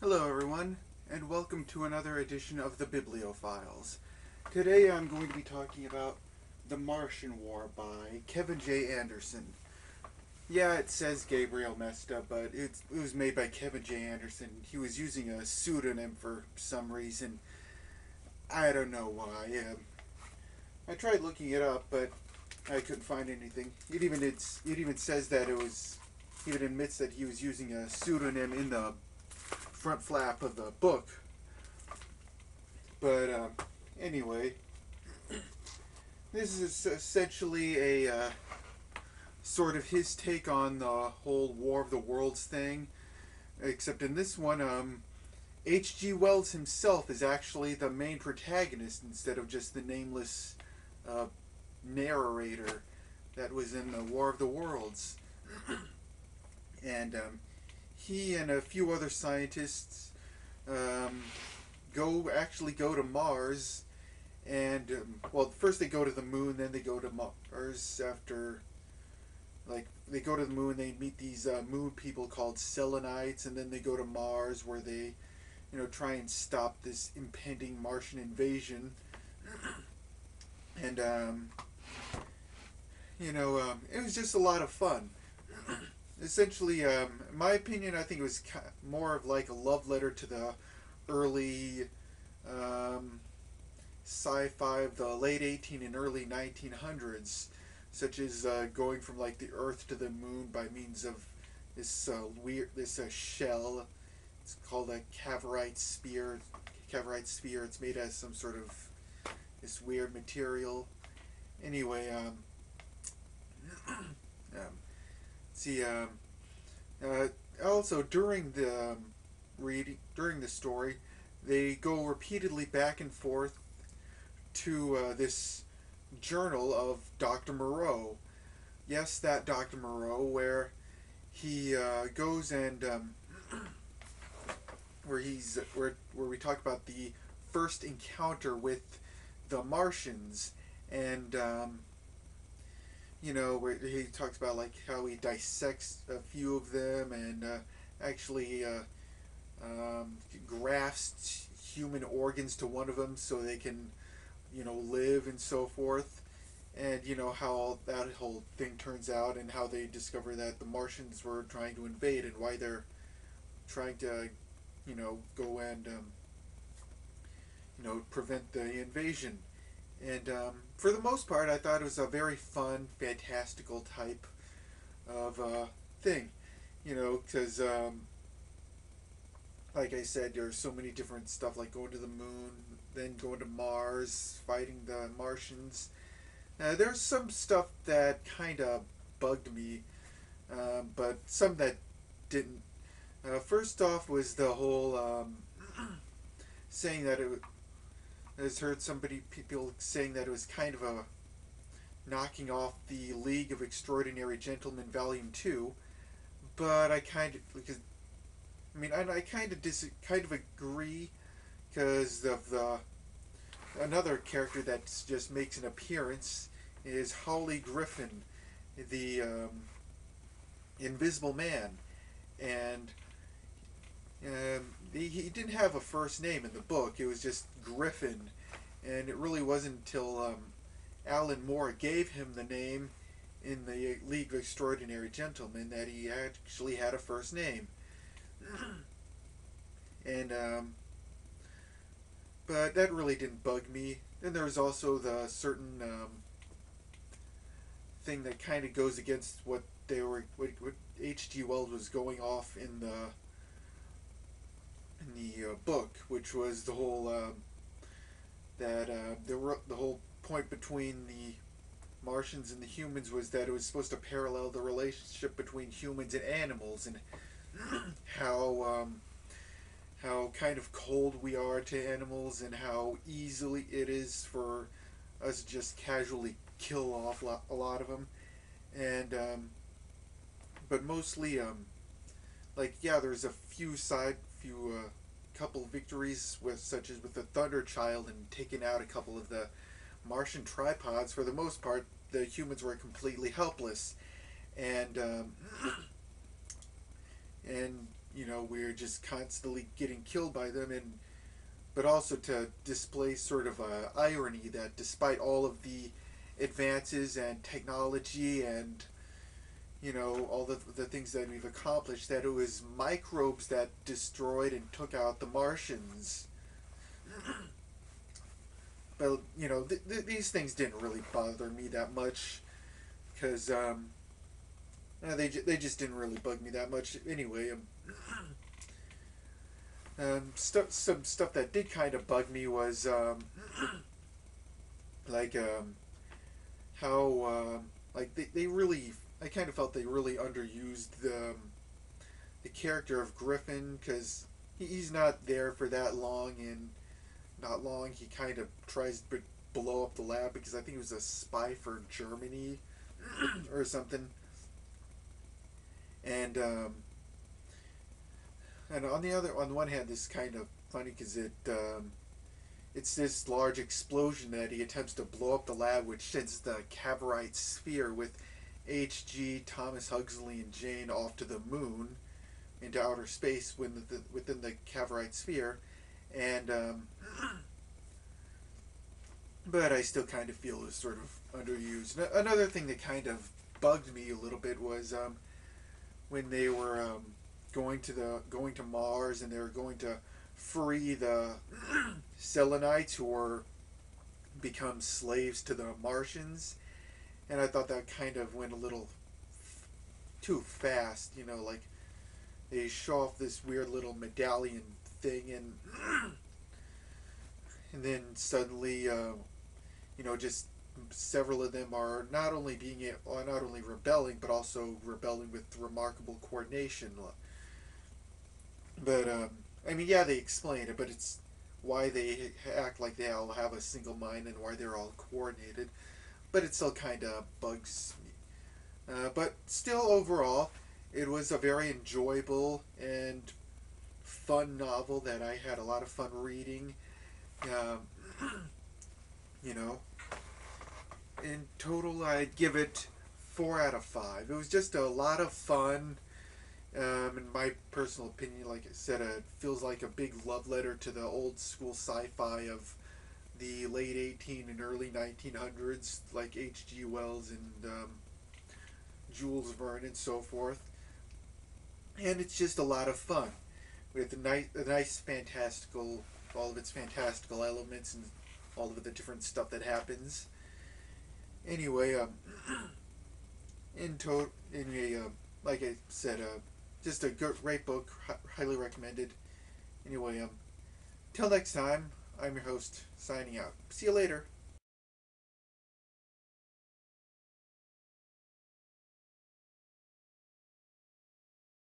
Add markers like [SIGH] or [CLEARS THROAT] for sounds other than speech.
Hello everyone, and welcome to another edition of the Biblio Files. Today I'm going to be talking about The Martian War by Kevin J. Anderson. Yeah, it says Gabriel Mesta, but it was made by Kevin J. Anderson. He was using a pseudonym for some reason. I don't know why. Um, I tried looking it up, but I couldn't find anything. It even it even says that it was. Even admits that he was using a pseudonym in the front flap of the book. But uh, anyway, this is essentially a uh, sort of his take on the whole War of the Worlds thing. Except in this one, um, H.G. Wells himself is actually the main protagonist instead of just the nameless uh, narrator that was in the War of the Worlds. [CLEARS THROAT] and um, he and a few other scientists um, go actually go to Mars, and um, well, first they go to the moon, then they go to Mars after. Like they go to the moon, they meet these uh, moon people called Selenites, and then they go to Mars where they, you know, try and stop this impending Martian invasion. and um, you know, um, it was just a lot of fun essentially, um, my opinion, I think it was more of like a love letter to the early um, sci-fi of the late 18 and early 1900s, such as uh, going from like the Earth to the Moon by means of this uh, weird this uh, shell. It's called a cavorite sphere. Cavorite sphere. It's made of some sort of this weird material. Anyway, um, [CLEARS THROAT] um see, um, uh, also during the um, reading, during the story, they go repeatedly back and forth to uh, this journal of Dr. Moreau. Yes, that Dr. Moreau, where he uh, goes and um, where he's where where we talk about the first encounter with the Martians and um, you know, where he talks about like how he dissects a few of them and uh, actually uh, um, grafts human organs to one of them so they can, you know, live and so forth. And you know how that whole thing turns out, and how they discover that the Martians were trying to invade, and why they're trying to, you know, go and, um, you know, prevent the invasion. And um, for the most part, I thought it was a very fun, fantastical type of uh, thing. You know, because, um, like I said, there's so many different stuff like going to the moon, then going to Mars, fighting the Martians. Uh, there's some stuff that kind of bugged me, um, but some that didn't. Uh, first off was the whole um, [CLEARS THROAT] saying that it has heard somebody people saying that it was kind of a knocking off the League of Extraordinary Gentlemen Volume Two, but I kind of because I mean I, I kind of dis kind of agree because of the another character that just makes an appearance is Hawley Griffin, the um, Invisible Man, and he, he didn't have a first name in the book. It was just Griffin, and it really wasn't until um, Alan Moore gave him the name in the League of Extraordinary Gentlemen that he actually had a first name. [CLEARS THROAT] and um, but that really didn't bug me. Then there was also the certain um, thing that kind of goes against what they were, what, what H.G. Wells was going off in the the uh, book, which was the whole uh, that uh, the the whole point between the Martians and the humans was that it was supposed to parallel the relationship between humans and animals and [CLEARS THROAT] how um, how kind of cold we are to animals and how easily it is for us just casually kill off a lot of them and um, but mostly um, like yeah there's a few side few uh, couple victories with such as with the Thunder Child and taking out a couple of the Martian tripods. For the most part, the humans were completely helpless, and um, [COUGHS] and you know we're just constantly getting killed by them and but also to display sort of a irony that despite all of the advances and technology and you know all the the things that we've accomplished that it was microbes that destroyed and took out the Martians. [CLEARS THROAT] but you know th- th- these things didn't really bother me that much because um, they they just didn't really bug me that much anyway. Um, [CLEARS THROAT] um, stuff some stuff that did kind of bug me was um, [CLEARS THROAT] like um, how uh, like they, they really I kind of felt they really underused the um, the character of Griffin because he, he's not there for that long and not long he kind of tries to blow up the lab because I think he was a spy for Germany [CLEARS THROAT] or something. And um, and on the other on the one hand this is kind of funny because it um, it's this large explosion that he attempts to blow up the lab which sends the Cavorite sphere with H.G. Thomas Huxley and Jane off to the moon into outer space within the, within the Cavorite sphere and um, [CLEARS THROAT] but I still kind of feel it's sort of underused. Another thing that kind of bugged me a little bit was um, when they were um, going to the going to Mars and they were going to free the [CLEARS THROAT] Selenites who were become slaves to the Martians, and I thought that kind of went a little too fast. You know, like they show off this weird little medallion thing and [CLEARS THROAT] and then suddenly uh, you know just several of them are not only being not only rebelling but also rebelling with remarkable coordination. But um, I mean, yeah, they explain it, but it's why they act like they all have a single mind and why they're all coordinated. But it still kind of bugs me. Uh, but still, overall, it was a very enjoyable and fun novel that I had a lot of fun reading. Um, [CLEARS THROAT] you know, in total, I'd give it four out of five. It was just a lot of fun. Um, in my personal opinion, like I said, it feels like a big love letter to the old school sci-fi of the late 18 and early 1900s, like H.G. Wells and um, Jules Verne and so forth. And it's just a lot of fun with a nice, nice fantastical, all of its fantastical elements and all of the different stuff that happens anyway, um, [CLEARS THROAT] in total, anyway, uh, like I said, uh, just a good, great book, highly recommended. Anyway, um, till next time, I'm your host, signing out. See you later.